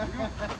はい。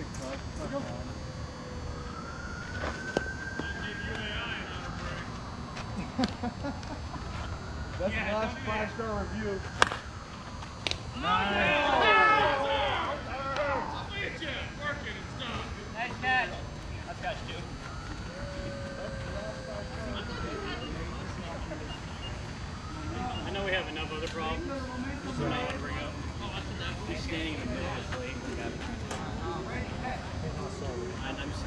That's the last five star review. Nice catch. Nice catch, dude. I know we have enough other problems. This one I want to bring up. He's standing in the middle of the plate. We got and I'm just,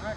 All right,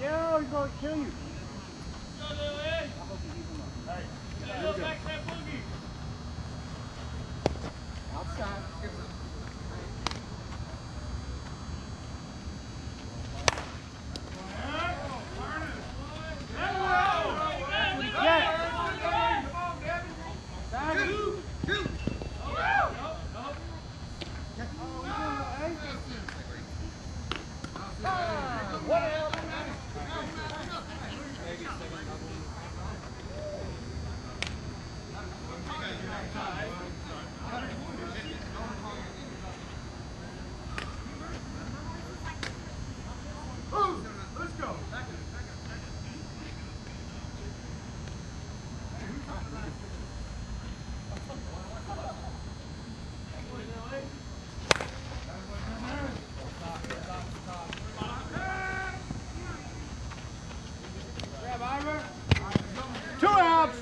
Hey, roll it. Twist it up. Right there's good. Stay there. Right there. Yo. Yo, he's going to kill you. Outside. Let's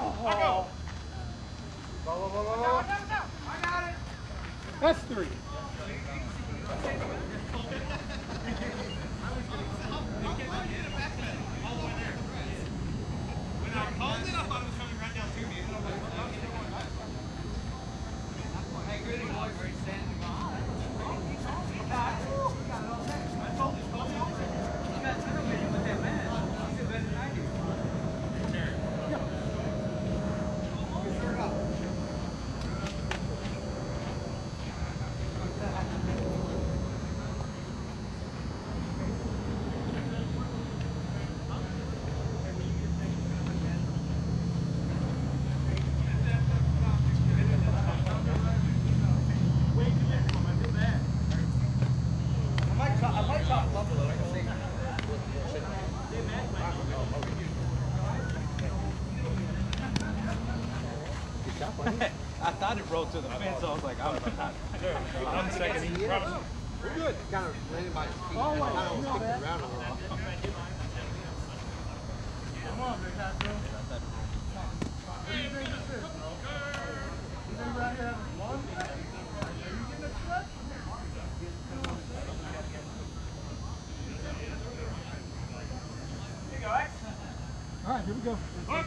Oh. Go, go, go, go, go. That's three. Rolled to the fence, so I was like, I was like, I'm second. We're good. Kind of landed by his feet. Oh, wait, Kind of you kicked that. around a little. Come on, Big Castro. What do you think this is? You think right here has one? Are you getting a stretch? Go, All right, here we go. Foul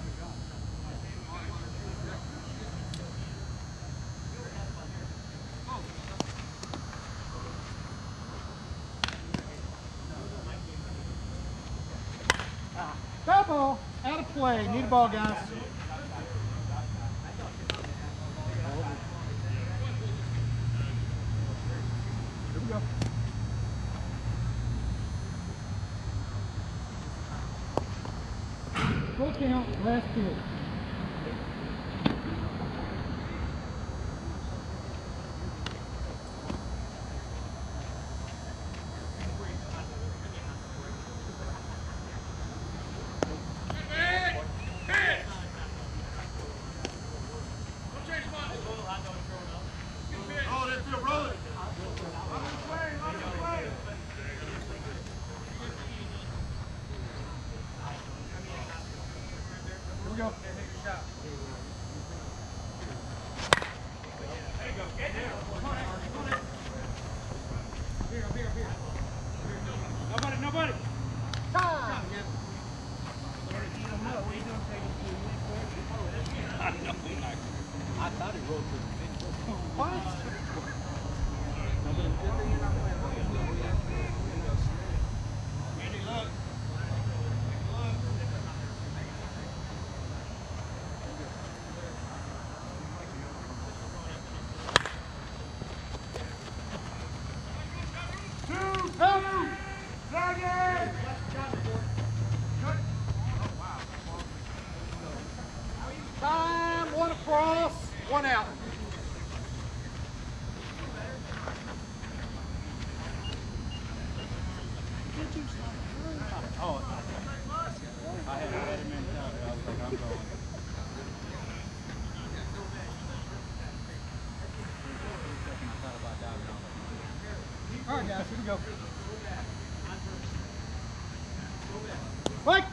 out of play. Need a ball, guys. Go. Count, last. Oh, that's still rolling. Up this way, up this way. Here we go. Nobody, nobody. Time. I thought he rolled to the. What? Andy, look. Two, two, second. Time, one across, one out. I had a better mentality. I was like, I'm going. I thought about diving. I was like, All right, guys, here we go. Mike.